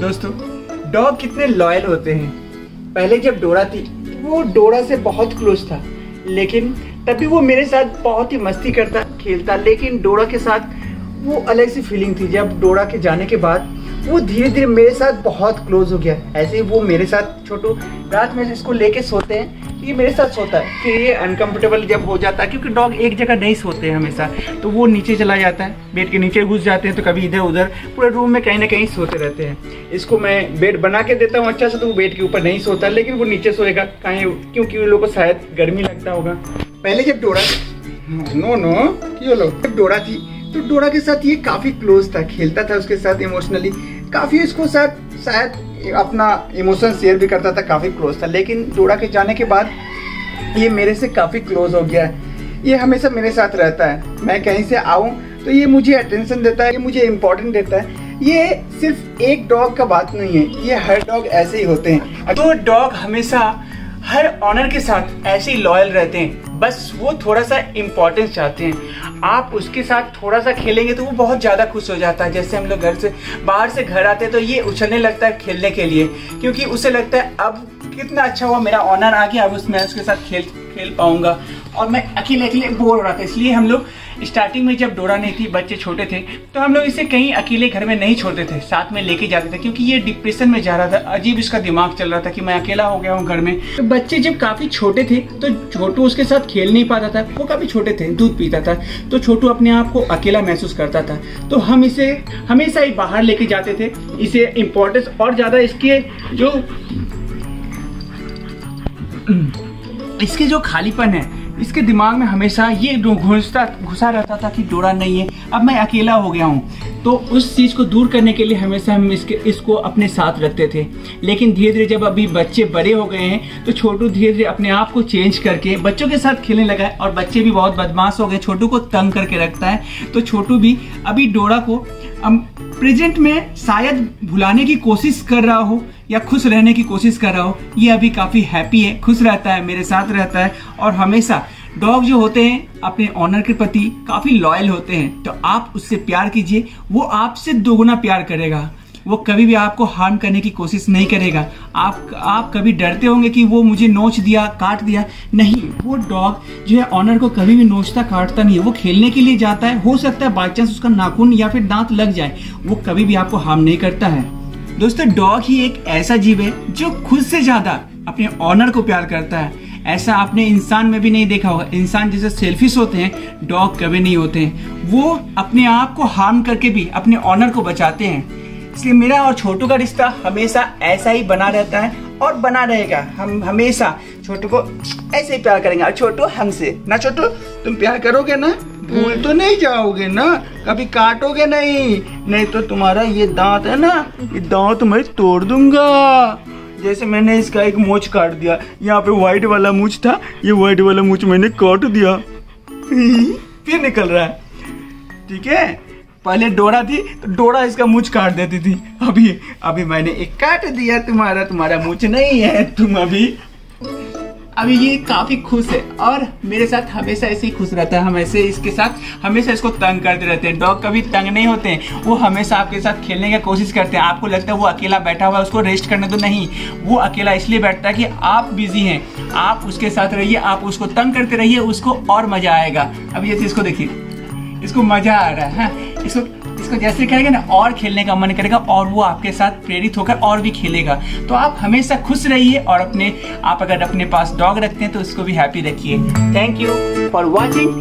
दोस्तों, डॉग कितने लॉयल होते हैं। पहले जब डोरा थी, वो डोरा से बहुत क्लोज था, लेकिन तभी वो मेरे साथ बहुत ही मस्ती करता, खेलता, लेकिन डोरा के साथ वो अलग सी फीलिंग थी। जब डोरा के जाने के बाद वो धीरे धीरे मेरे साथ बहुत क्लोज हो गया। ऐसे ही वो मेरे साथ, छोटू, रात में इसको लेके सोते हैं, ये मेरे साथ सोता है। फिर ये अनकंफर्टेबल जब हो जाता है, क्योंकि डॉग एक जगह नहीं सोते हैं हमेशा तो वो नीचे चला जाता है बेड के नीचे घुस जाते हैं तो कभी इधर उधर, पूरे रूम में कहीं ना कहीं सोते रहते हैं। इसको मैं बेड बना के देता हूँ अच्छा से तो वो बेड के ऊपर नहीं सोता, लेकिन वो नीचे सोएगा, कहीं, क्योंकि उन लोगों को शायद गर्मी लगता होगा। पहले जब डोरा, नो नो, क्यों लो जब डोरा थी तो डोरा के साथ ये काफ़ी क्लोज था, खेलता था उसके साथ इमोशनली काफ़ी इसको साथ शायद अपना इमोशन शेयर भी करता था, काफ़ी क्लोज था। लेकिन डोरा के जाने के बाद ये मेरे से काफ़ी क्लोज हो गया है। ये हमेशा मेरे साथ रहता है। मैं कहीं से आऊँ तो ये मुझे अटेंशन देता है, ये मुझे इम्पोर्टेंट देता है। ये सिर्फ़ एक डॉग का बात नहीं है, ये हर डॉग ऐसे ही होते हैं। तो डॉग हमेशा हर ऑनर के साथ ऐसे ही लॉयल रहते हैं। बस वो थोड़ा सा इम्पोर्टेंस चाहते हैं। आप उसके साथ थोड़ा सा खेलेंगे तो वो बहुत ज़्यादा खुश हो जाता है। जैसे हम लोग घर से, बाहर से घर आते हैं तो ये उछलने लगता है खेलने के लिए। क्योंकि उसे लगता है, अब कितना अच्छा हुआ, मेरा ऑनर आ गया, अब उस मैं उसके साथ खेल खेल पाऊँगा। और मैं अकेले अकेले बोर हो रहा था इसलिए हम लोग स्टार्टिंग में जब डोरा नहीं थी बच्चे छोटे थे तो हम लोग इसे कहीं अकेले घर में नहीं छोड़ते थे, साथ में लेके जाते थे, क्योंकि ये डिप्रेशन में जा रहा था, अजीब इसका दिमाग चल रहा था कि मैं अकेला हो गया हूँ घर में। तो बच्चे जब काफ़ी छोटे थे तो छोटू उसके साथ खेल नहीं पाता था, वो काफ़ी छोटे थे, दूध पीता था तो छोटू अपने आप को अकेला महसूस करता था। तो हम इसे हमेशा ही बाहर लेके जाते थे, इसे इम्पोर्टेंस और ज़्यादा इसके जो इसके जो खालीपन है इसके दिमाग में हमेशा ये घुसता घुसा रहता था कि डोरा नहीं है, अब मैं अकेला हो गया हूँ। तो उस चीज़ को दूर करने के लिए हमेशा हम इसके इसको अपने साथ रखते थे। लेकिन धीरे धीरे जब अभी बच्चे बड़े हो गए हैं तो छोटू धीरे धीरे अपने आप को चेंज करके बच्चों के साथ खेलने लगा है और बच्चे भी बहुत बदमाश हो गए। छोटू को तंग करके रखता है। तो छोटू भी अभी डोरा को प्रेजेंट में शायद भुलाने की कोशिश कर रहा हो या खुश रहने की कोशिश कर रहा हो, ये अभी काफ़ी हैप्पी है, खुश रहता है, मेरे साथ रहता है और हमेशा डॉग जो होते हैं, अपने ऑनर के प्रति काफ़ी लॉयल होते हैं। तो आप उससे प्यार कीजिए, वो आपसे दोगुना प्यार करेगा। वो कभी भी आपको हार्म करने की कोशिश नहीं करेगा। आप आप कभी डरते होंगे कि वो मुझे नोच दिया, काट दिया। नहीं, वो डॉग जो है ऑनर को कभी भी नोचता, काटता नहीं है। वो खेलने के लिए जाता है, हो सकता है बाई चांस उसका नाखून या फिर दांत लग जाए। वो कभी भी आपको हार्म नहीं करता है। दोस्तों डॉग ही एक ऐसा जीव है जो खुद से ज़्यादा अपने ऑनर को प्यार करता है। ऐसा आपने इंसान में भी नहीं देखा होगा। इंसान जैसे सेल्फिश होते हैं डॉग कभी नहीं होते हैं। वो अपने आप को हार्म करके भी अपने ऑनर को बचाते हैं। इसलिए मेरा और छोटू का रिश्ता हमेशा ऐसा ही बना रहता है और बना रहेगा। हम हमेशा छोटू को ऐसे ही प्यार करेंगे। और छोटू हमसे, ना छोटू, तुम प्यार करोगे ना? भूल तो नहीं जाओगे ना? कभी काटोगे नहीं? नहीं तो तुम्हारा ये दांत है ना, ये दांत मैं तोड़ दूँगा। जैसे मैंने इसका एक मोच काट दिया, यहाँ पे व्हाइट वाला मूछ था, ये व्हाइट वाला मूछ मैंने काट दिया। फिर निकल रहा है। ठीक है? पहले डोरा थी तो डोरा इसका मुझ काट देती थी। अभी अभी मैंने एक काट दिया तुम्हारा तुम्हारा मुझ नहीं है, तुम अभी अभी ये काफ़ी खुश है और मेरे साथ हमेशा ऐसे ही खुश रहता है। हम ऐसे इसके साथ हमेशा इसको तंग करते रहते हैं। डॉग कभी तंग नहीं होते हैं। वो हमेशा आपके साथ खेलने की कोशिश करते हैं। आपको लगता है वो अकेला बैठा हुआ है, उसको रेस्ट करने तो नहीं। वो अकेला इसलिए बैठता है कि आप बिज़ी हैं। आप उसके साथ रहिए, आप उसको तंग करते रहिए, उसको और मज़ा आएगा। अब ये चीज़ को देखिए। इसको मज़ा आ रहा है हाँ? इसको इसको जैसे करेगा ना, और खेलने का मन करेगा और वो आपके साथ प्रेरित होकर और भी खेलेगा। तो आप हमेशा खुश रहिए और अपने, आप अगर अपने पास डॉग रखते हैं तो उसको भी हैप्पी रखिए। Thank you for watching